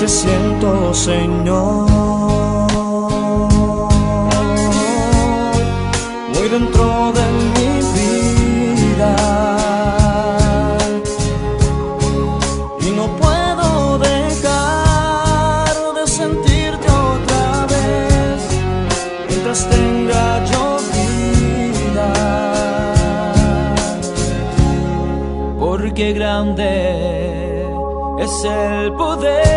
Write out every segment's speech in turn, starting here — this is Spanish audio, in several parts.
te siento, Señor. Muy dentro de mi vida. Y no puedo dejar de sentirte otra vez mientras tenga yo vida. Porque grande es el poder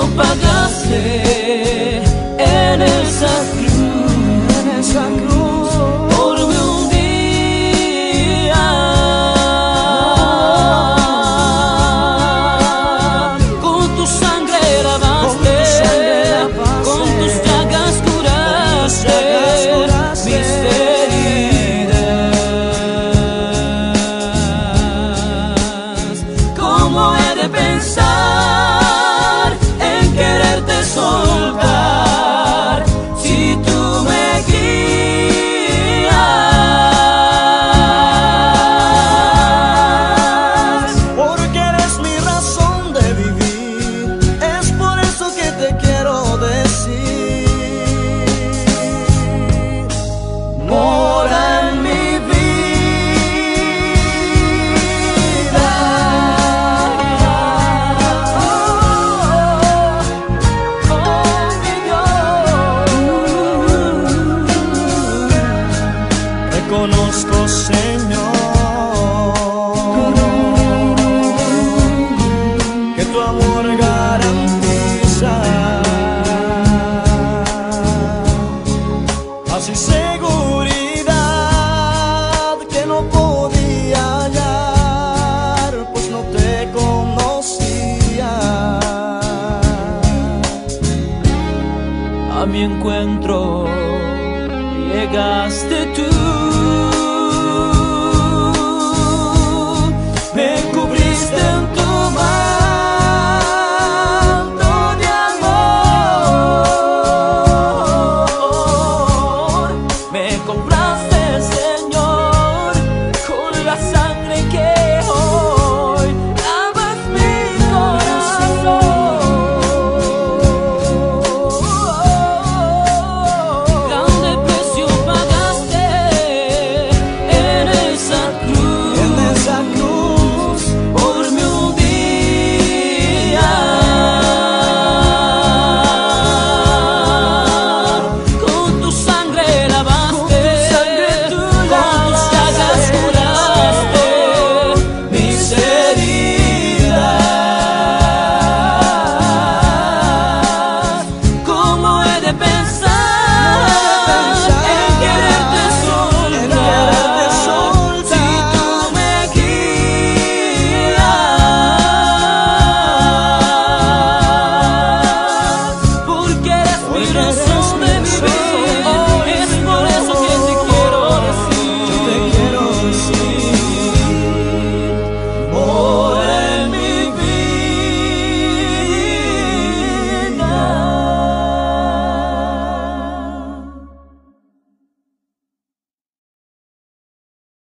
precio pagaste en esa cruz, en esa cruz, por mí un día. Con tu sangre lavaste, con tus llagas curaste mis heridas. ¿Cómo he de pensar vida. Reconozco, Señor, que tu amor garantiza así seguridad que no podía hallar, pues no te conocía. A mi encuentro llegaste tú. Plus.